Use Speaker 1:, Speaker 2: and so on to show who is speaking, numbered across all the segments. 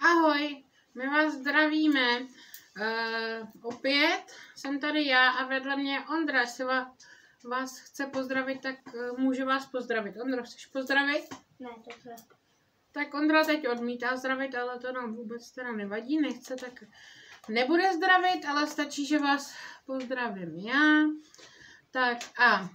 Speaker 1: Ahoj, my vás zdravíme. Uh, opět jsem tady já a vedle mě Ondra. Jestli vás, chce pozdravit, tak uh, může vás pozdravit. Ondro, chceš pozdravit?
Speaker 2: Ne, to je.
Speaker 1: Tak Ondra teď odmítá zdravit, ale to nám vůbec teda nevadí, nechce, tak nebude zdravit, ale stačí, že vás pozdravím já. Tak a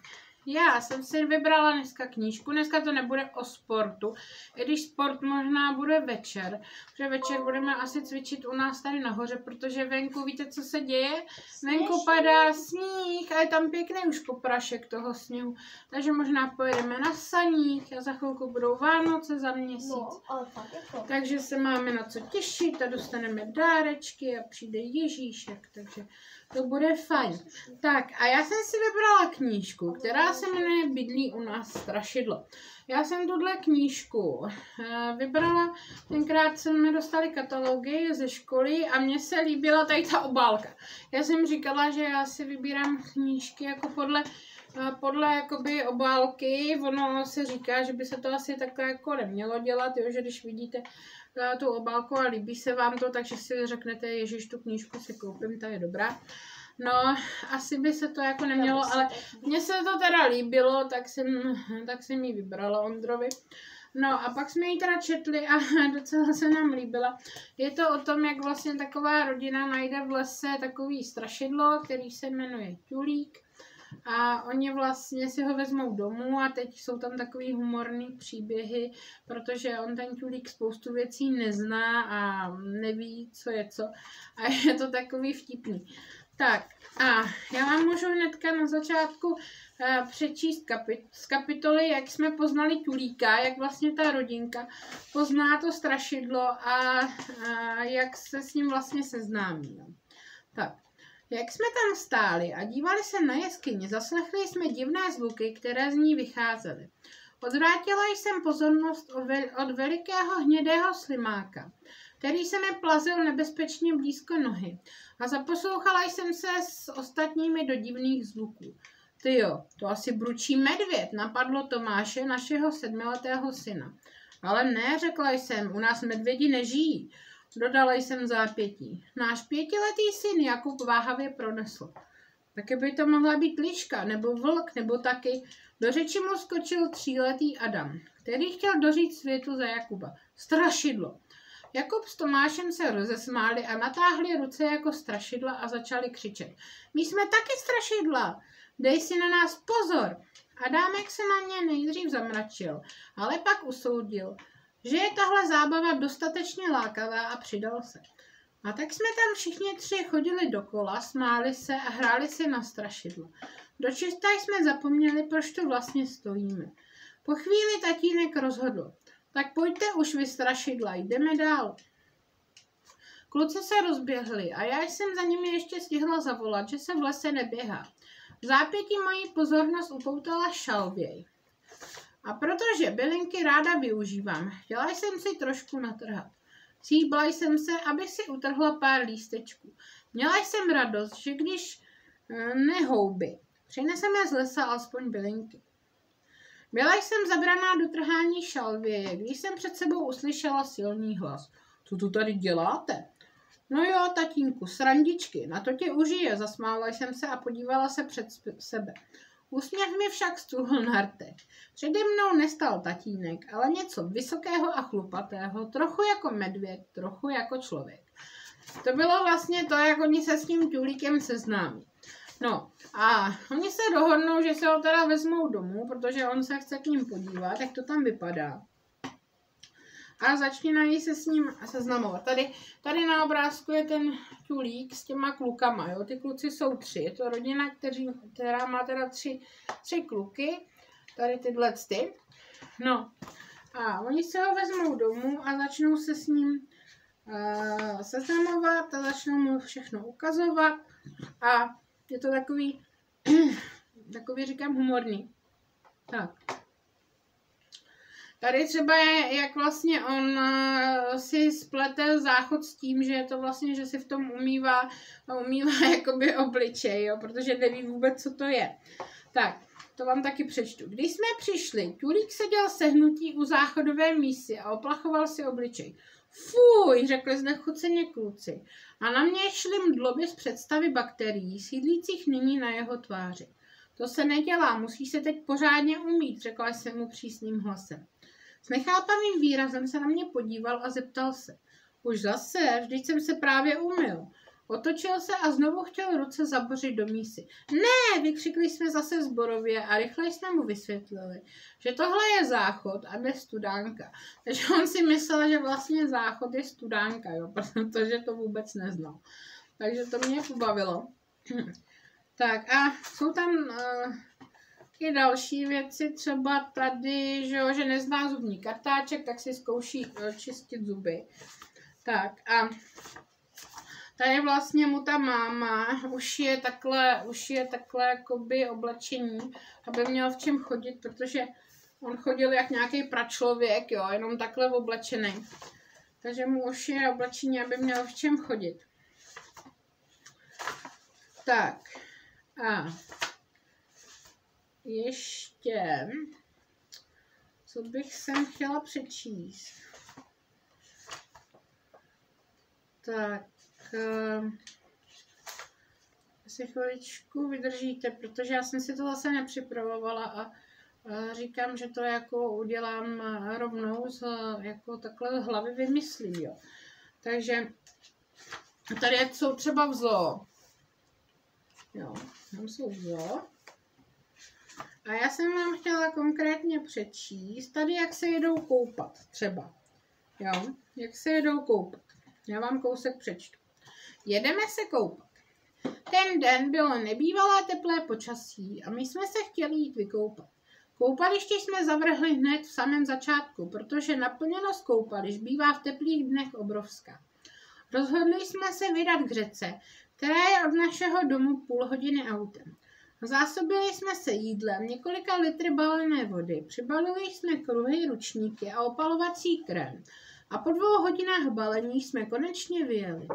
Speaker 1: já jsem si vybrala dneska knížku, dneska to nebude o sportu, i když sport možná bude večer, protože večer budeme asi cvičit u nás tady nahoře, protože venku, víte, co se děje? Venku padá sníh a je tam pěkný už poprašek toho sněhu, takže možná pojedeme na saních a za chvilku budou Vánoce za měsíc.
Speaker 2: No.
Speaker 1: Takže se máme na co těšit a dostaneme dárečky a přijde Ježíšek, takže to bude fajn. Tak a já jsem si vybrala knížku, která se jmenuje Bydlí u nás strašidlo. Já jsem tuhle knížku eh, vybrala, tenkrát jsme dostali katalogy ze školy a mně se líbila tady ta obálka. Já jsem říkala, že já si vybírám knížky jako podle a podle jakoby obálky, ono se říká, že by se to asi takhle jako nemělo dělat, jo, že když vidíte uh, tu obálku a líbí se vám to, takže si řeknete, ježiš, tu knížku si koupím, ta je dobrá. No, asi by se to jako nemělo, ale mně se to teda líbilo, tak jsem, tak jsem ji vybrala Ondrovi. No a pak jsme ji teda četli a docela se nám líbila. Je to o tom, jak vlastně taková rodina najde v lese takový strašidlo, který se jmenuje Tulík a oni vlastně si ho vezmou domů a teď jsou tam takový humorný příběhy, protože on ten Tulík spoustu věcí nezná a neví, co je co a je to takový vtipný. Tak a já vám můžu hnedka na začátku uh, přečíst kapit- z kapitoly, jak jsme poznali Tulíka, jak vlastně ta rodinka pozná to strašidlo a uh, jak se s ním vlastně seznámí. Tak. Jak jsme tam stáli a dívali se na jeskyni, zaslechli jsme divné zvuky, které z ní vycházely. Odvrátila jsem pozornost od velikého hnědého slimáka, který se mi plazil nebezpečně blízko nohy a zaposlouchala jsem se s ostatními do divných zvuků. Ty jo, to asi bručí medvěd, napadlo Tomáše, našeho sedmiletého syna. Ale ne, řekla jsem, u nás medvědi nežijí. Dodala jsem zápětí. Náš pětiletý syn Jakub váhavě pronesl. Taky by to mohla být liška, nebo vlk, nebo taky. Do řeči mu skočil tříletý Adam, který chtěl dořít světu za Jakuba. Strašidlo. Jakub s Tomášem se rozesmáli a natáhli ruce jako strašidla a začali křičet. My jsme taky strašidla. Dej si na nás pozor. Adámek se na ně nejdřív zamračil, ale pak usoudil, že je tahle zábava dostatečně lákavá a přidal se. A tak jsme tam všichni tři chodili dokola, smáli se a hráli si na strašidlo. Dočista jsme zapomněli, proč tu vlastně stojíme. Po chvíli tatínek rozhodl. Tak pojďte už vy strašidla, jdeme dál. Kluci se rozběhli a já jsem za nimi ještě stihla zavolat, že se v lese neběhá. V zápětí mojí pozornost upoutala šalvěj. A protože bylinky ráda využívám, chtěla jsem si trošku natrhat. Cíbla jsem se, aby si utrhla pár lístečků. Měla jsem radost, že když e, nehouby, přineseme z lesa alespoň bylinky. Byla jsem zabraná do trhání šalvěje, když jsem před sebou uslyšela silný hlas. Co tu tady děláte? No jo, tatínku, srandičky, na to tě užije, zasmála jsem se a podívala se před sebe. Úsměv mi však stuhl na rtech. Přede mnou nestal tatínek, ale něco vysokého a chlupatého, trochu jako medvěd, trochu jako člověk. To bylo vlastně to, jak oni se s tím Tulíkem seznámí. No a oni se dohodnou, že se ho teda vezmou domů, protože on se chce k ním podívat, jak to tam vypadá. A začínají se s ním seznamovat. Tady, tady na obrázku je ten tulík s těma klukama. Jo? Ty kluci jsou tři. Je to rodina, kteří, která má teda tři, tři kluky. Tady tyhle ty. No a oni se ho vezmou domů a začnou se s ním uh, seznamovat a začnou mu všechno ukazovat. A je to takový, takový říkám humorný. Tak. Tady třeba je, jak vlastně on uh, si splete záchod s tím, že je to vlastně, že si v tom umývá, umývá jakoby obličej, jo, protože neví vůbec, co to je. Tak, to vám taky přečtu. Když jsme přišli, Tulík seděl sehnutí u záchodové mísy a oplachoval si obličej. Fuj, řekli znechuceně kluci. A na mě šly mdloby z představy bakterií, sídlících nyní na jeho tváři. To se nedělá, musíš se teď pořádně umít, řekla jsem mu přísným hlasem. S nechápavým výrazem se na mě podíval a zeptal se. Už zase, vždyť jsem se právě umyl. Otočil se a znovu chtěl ruce zabořit do mísy. Ne, vykřikli jsme zase zborově a rychle jsme mu vysvětlili, že tohle je záchod a ne studánka. Takže on si myslel, že vlastně záchod je studánka, jo, protože to vůbec neznal. Takže to mě pobavilo. tak a jsou tam uh, i další věci, třeba tady, že, jo, že nezná zubní kartáček, tak si zkouší uh, čistit zuby. Tak a Tady vlastně mu ta máma už je takhle, už je takhle jakoby oblečení, aby měl v čem chodit, protože on chodil jak nějaký pračlověk, jo, jenom takhle oblečený. Takže mu už je oblečení, aby měl v čem chodit. Tak. A ještě, co bych sem chtěla přečíst. Tak, si chviličku vydržíte, protože já jsem si to zase nepřipravovala a říkám, že to jako udělám rovnou z jako takhle hlavy vymyslím, jo. Takže tady jsou třeba v zoo. Jo, tam jsou v zoo. A já jsem vám chtěla konkrétně přečíst tady, jak se jedou koupat třeba. Jo, jak se jedou koupat. Já vám kousek přečtu. Jedeme se koupat. Ten den bylo nebývalé teplé počasí a my jsme se chtěli jít vykoupat. Koupaliště jsme zavrhli hned v samém začátku, protože naplněnost koupališť bývá v teplých dnech obrovská. Rozhodli jsme se vydat k řece, která je od našeho domu půl hodiny autem. Zásobili jsme se jídlem, několika litry balené vody, přibalili jsme kruhy, ručníky a opalovací krém. A po dvou hodinách balení jsme konečně vyjeli.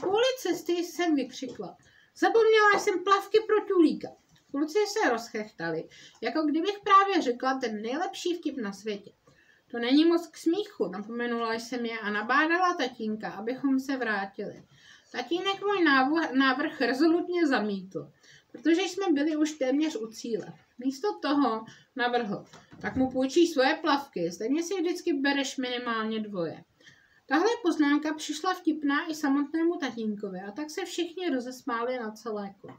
Speaker 1: Kvůli cesty jsem vykřikla. Zapomněla jsem plavky pro tulíka. Kluci se rozchechtali, jako kdybych právě řekla ten nejlepší vtip na světě. To není moc k smíchu, napomenula jsem je a nabádala tatínka, abychom se vrátili. Tatínek můj návrh rezolutně zamítl, protože jsme byli už téměř u cíle. Místo toho navrhl, tak mu půjčí svoje plavky, stejně si vždycky bereš minimálně dvoje. Tahle poznámka přišla vtipná i samotnému tatínkovi a tak se všichni rozesmáli na celé kolo.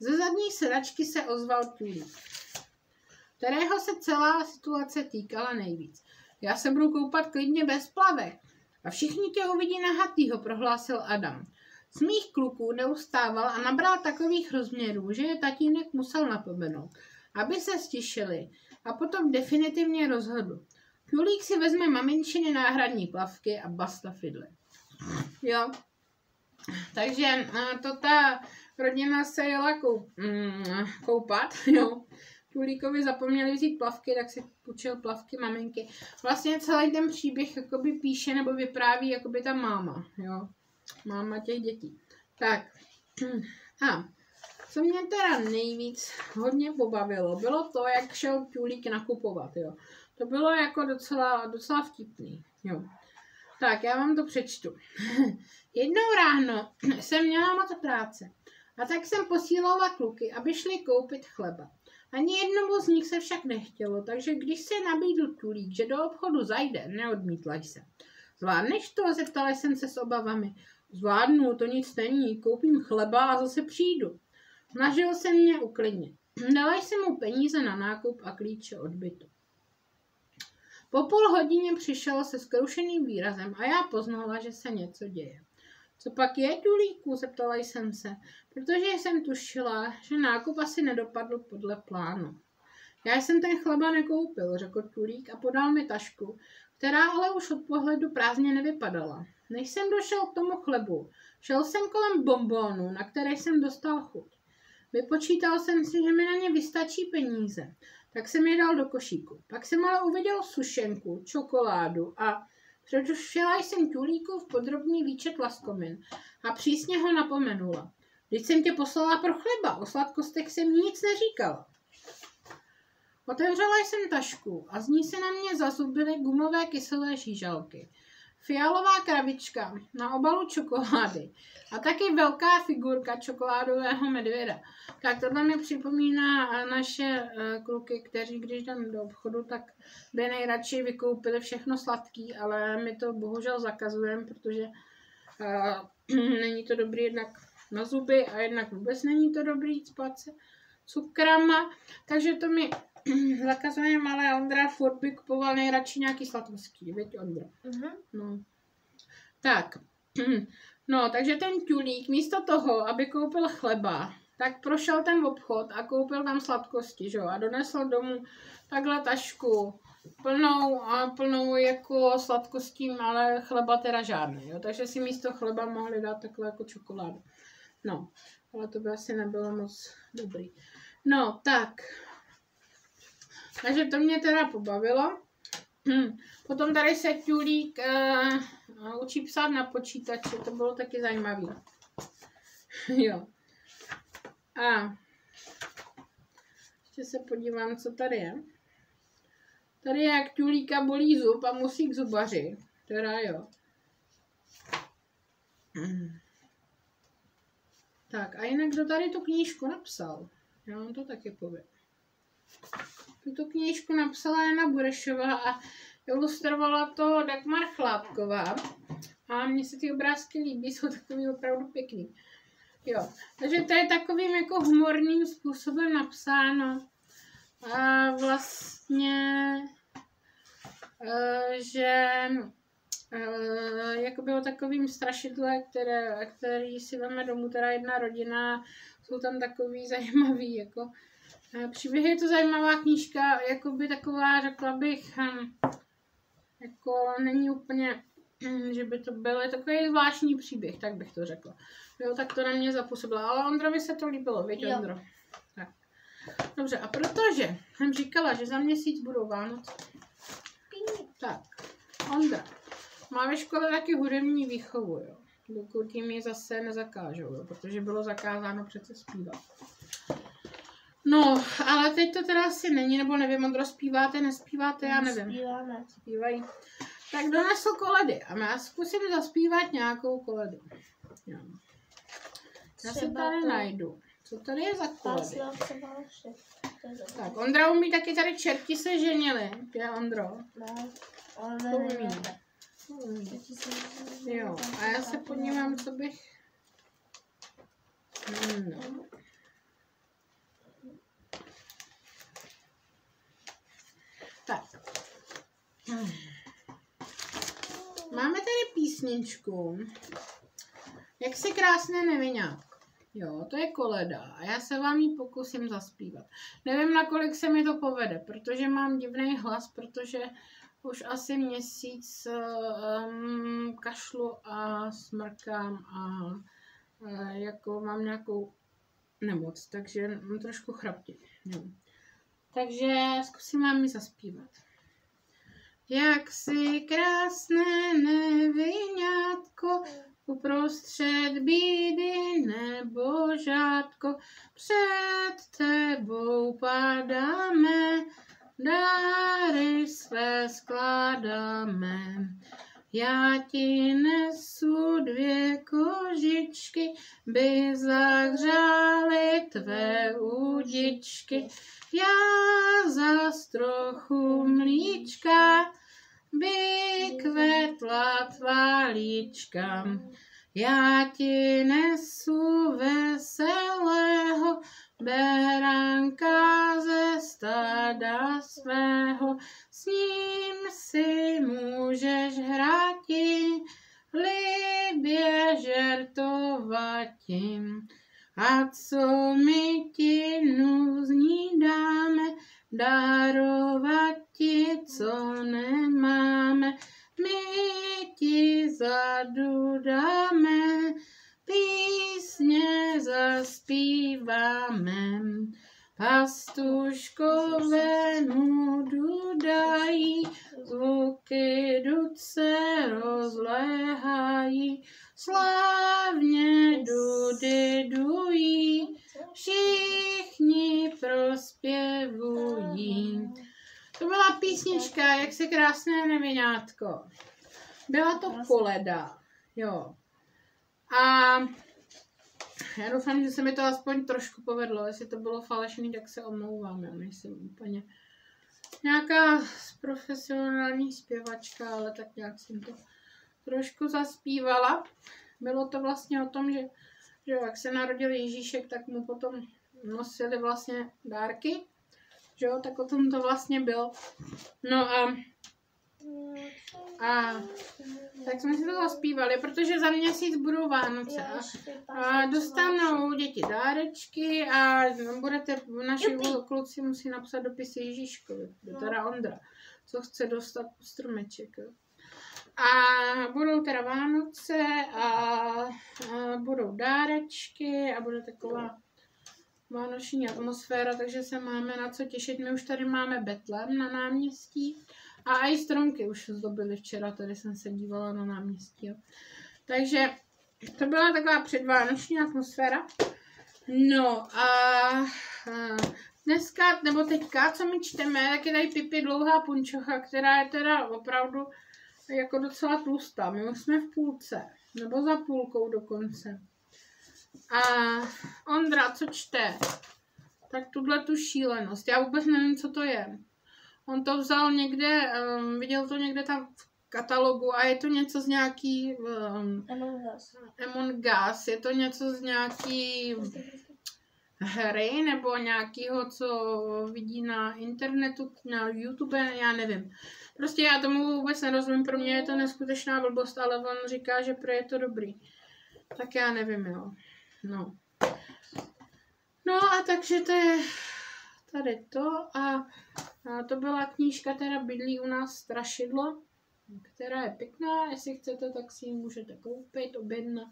Speaker 1: Ze zadní sedačky se ozval Tulík, kterého se celá situace týkala nejvíc. Já se budu koupat klidně bez plavek. A všichni tě uvidí nahatýho, prohlásil Adam. Smích kluků neustával a nabral takových rozměrů, že je tatínek musel napomenout, aby se stišili a potom definitivně rozhodl. Julík si vezme maminčiny náhradní plavky a basta fidle. Jo. Takže eh, to ta rodina se jela koup, mm, koupat, jo. Julíkovi zapomněli vzít plavky, tak si půjčil plavky maminky. Vlastně celý ten příběh jakoby píše nebo vypráví jakoby ta máma, jo. Máma těch dětí. Tak. A co mě teda nejvíc hodně pobavilo, bylo to, jak šel Tulík nakupovat, jo. To bylo jako docela, docela vtipný. Jo. Tak, já vám to přečtu. Jednou ráno jsem měla moc práce a tak jsem posílala kluky, aby šli koupit chleba. Ani jednomu z nich se však nechtělo, takže když se nabídl tulík, že do obchodu zajde, neodmítla jsem. Zvládneš to? Zeptala jsem se s obavami. Zvládnu, to nic není, koupím chleba a zase přijdu. Snažil se mě uklidnit. Dala jsem mu peníze na nákup a klíče od bytu. Po půl hodině přišel se skroušeným výrazem a já poznala, že se něco děje. Co pak je, Tulíku? zeptala jsem se, protože jsem tušila, že nákup asi nedopadl podle plánu. Já jsem ten chleba nekoupil, řekl Tulík a podal mi tašku, která ale už od pohledu prázdně nevypadala. Než jsem došel k tomu chlebu, šel jsem kolem bombónu, na které jsem dostal chuť. Vypočítal jsem si, že mi na ně vystačí peníze, tak jsem je dal do košíku. Pak jsem ale uviděl sušenku, čokoládu a předušila jsem v podrobný výčet laskomin a přísně ho napomenula. Když jsem tě poslala pro chleba, o sladkostech jsem nic neříkala. Otevřela jsem tašku a z ní se na mě zazubily gumové kyselé žížalky. Fialová krabička na obalu čokolády a taky velká figurka čokoládového medvěda. Tak tohle mi připomíná naše eh, kluky, kteří když jdem do obchodu, tak by nejradši vykoupili všechno sladký, ale my to bohužel zakazujeme, protože uh, není to dobrý jednak na zuby a jednak vůbec není to dobrý spát se cukrama, takže to mi zakazujeme, ale Ondra furt by kupoval nejradši nějaký sladkostí, veď Ondra.
Speaker 2: Mhm.
Speaker 1: No. Tak, no, takže ten tulík místo toho, aby koupil chleba, tak prošel ten obchod a koupil tam sladkosti, že jo, a donesl domů takhle tašku plnou a plnou jako sladkostí, ale chleba teda žádný, jo, takže si místo chleba mohli dát takhle jako čokoládu. No, ale to by asi nebylo moc dobrý. No, tak. Takže to mě teda pobavilo. Hm. Potom tady se Tulík uh, učí psát na počítači, to bylo taky zajímavé. jo. A ještě se podívám, co tady je. Tady je, jak Tulíka bolí zub a musí k zubaři. Teda jo. Tak a jinak kdo tady tu knížku napsal? Já vám to taky povím. Tuto knížku napsala Jana Burešová a ilustrovala to Dagmar Chlápková. A mně se ty obrázky líbí, jsou takový opravdu pěkný. Jo, takže to je takovým jako humorným způsobem napsáno. A vlastně, e, že e, jako bylo takovým strašidle, které, který si veme domů teda jedna rodina, jsou tam takový zajímavý jako e, příběhy, je to zajímavá knížka, jako by taková, řekla bych, hm, jako není úplně, hm, že by to byl takový zvláštní příběh, tak bych to řekla. Jo, tak to na mě zapůsobilo, ale Ondrovi se to líbilo, víš,
Speaker 2: Jo.
Speaker 1: Ondro? Tak. Dobře, a protože jsem říkala, že za měsíc budou Vánoce, tak, Ondra, má ve škole taky hudební výchovu, jo. Dokud jim ji zase nezakážou, jo, protože bylo zakázáno přece zpívat. No, ale teď to teda asi není, nebo nevím, Ondro, zpíváte, nespíváte, já nevím.
Speaker 2: Zpíváme.
Speaker 1: Zpívají. Tak donesl koledy a já zkusím zaspívat nějakou koledu. Jo. Já
Speaker 2: Třeba
Speaker 1: tady
Speaker 2: to-
Speaker 1: najdu. Co tady je za koledy? Tak, Ondra umí taky tady čerti se ženili. Je Ondro.
Speaker 2: Ne, ale
Speaker 1: To umí.
Speaker 2: se-
Speaker 1: Jo, a já se podívám, co bych... No. Tak. Hmm. Máme tady písničku. Jak se krásné neviňátko. Jo, to je koleda a já se vám ji pokusím zaspívat. Nevím, nakolik se mi to povede, protože mám divný hlas, protože už asi měsíc um, kašlu a smrkám a uh, jako mám nějakou nemoc, takže mám trošku chraptě. Jo. Takže zkusím vám ji zaspívat. Jak si krásné nevinátko, uprostřed bídy nebo žádko, před tebou padáme, dáry své skládáme. Já ti nesu dvě kožičky, by zahřály tvé údičky. Já za trochu mlíčka, by kvetla tvá líčka. Já ti nesu veselého beránka ze stáda svého, s ním si můžeš hráti, libě žertovati. A co my ti nuzní dáme, darovat ti, co nemáme, my ti zadu dáme, písně zaspíváme. Pastuškovému dudají, zvuky duce rozléhají, slávně dudy dují, všichni prospěvují. To byla písnička, jak se krásné nevinátko. Byla to koleda, jo. A já doufám, že se mi to aspoň trošku povedlo. Jestli to bylo falešný, tak se omlouvám. Já nejsem úplně nějaká profesionální zpěvačka, ale tak nějak jsem to trošku zaspívala. Bylo to vlastně o tom, že, že jak se narodil Ježíšek, tak mu potom nosili vlastně dárky. Že jo, tak o tom to vlastně bylo. No a a tak jsme si to zaspívali, protože za měsíc budou Vánoce a, a dostanou děti dárečky a budete, naši kluci musí napsat dopisy Ježíškovi, teda Ondra, co chce dostat stromeček. Jo. A budou teda Vánoce a, a budou dárečky a bude taková vánoční atmosféra, takže se máme na co těšit. My už tady máme Betlem na náměstí a i stromky už zdobily včera, tady jsem se dívala na náměstí. Jo. Takže to byla taková předvánoční atmosféra. No a, a dneska, nebo teďka, co my čteme, tak je tady Pipi dlouhá punčocha, která je teda opravdu jako docela tlustá. My už jsme v půlce, nebo za půlkou dokonce. A Ondra, co čte? Tak tuhle tu šílenost. Já vůbec nevím, co to je. On to vzal někde, um, viděl to někde tam v katalogu a je to něco z nějaký um,
Speaker 2: Among Us.
Speaker 1: Among Us, je to něco z nějaký hry nebo nějakého, co vidí na internetu, na YouTube, já nevím. Prostě já tomu vůbec nerozumím, pro mě je to neskutečná blbost, ale on říká, že pro je to dobrý. Tak já nevím, jo. No. No a takže to je tady to a, a to byla knížka, která bydlí u nás Strašidlo, která je pěkná, jestli chcete, tak si ji můžete koupit, objednat.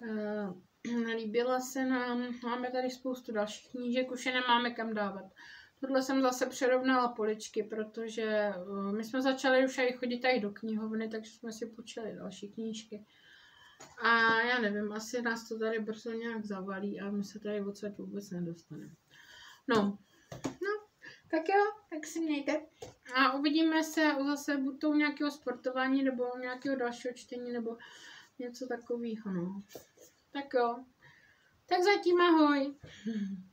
Speaker 1: Uh, líbila se nám, máme tady spoustu dalších knížek, už je nemáme kam dávat. Tohle jsem zase přerovnala poličky, protože uh, my jsme začali už i chodit tady do knihovny, takže jsme si půjčili další knížky. A já nevím, asi nás to tady brzo nějak zavalí a my se tady odsud vůbec nedostaneme. No, no, tak jo, tak si mějte. A uvidíme se zase buď to u nějakého sportování, nebo u nějakého dalšího čtení, nebo něco takového, no. Tak jo. Tak zatím ahoj.